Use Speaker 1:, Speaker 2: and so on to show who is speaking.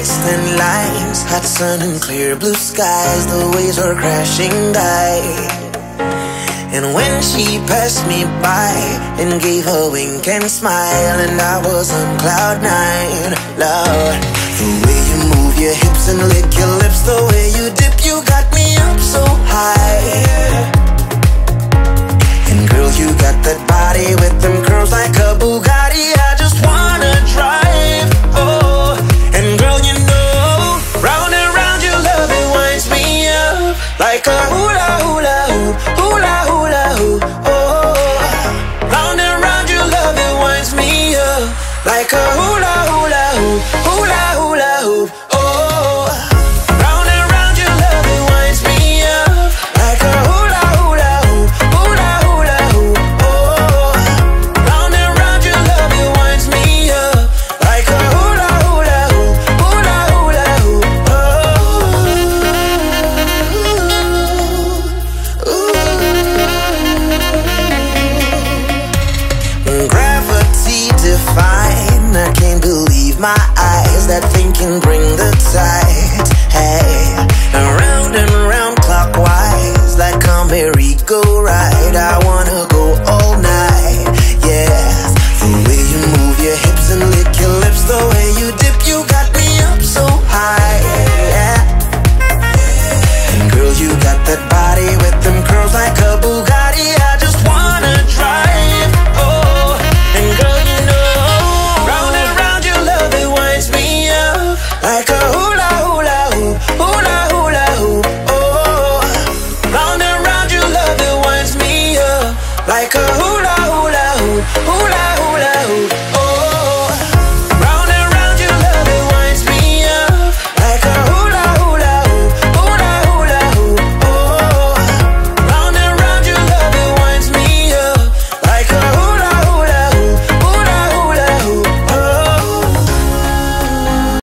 Speaker 1: gates, thin lines, hot sun and clear blue skies. The waves were crashing by. And when she passed me by and gave a wink and smile, and I was on cloud nine, Lord, the way you move your hips and lick like a hula hula hoop, hula hula hoop. Oh, oh, oh, round and round your love it winds me up like a hula hula hoop, hula hula hoop. my eyes, that thinking bring the tide. Hey. like a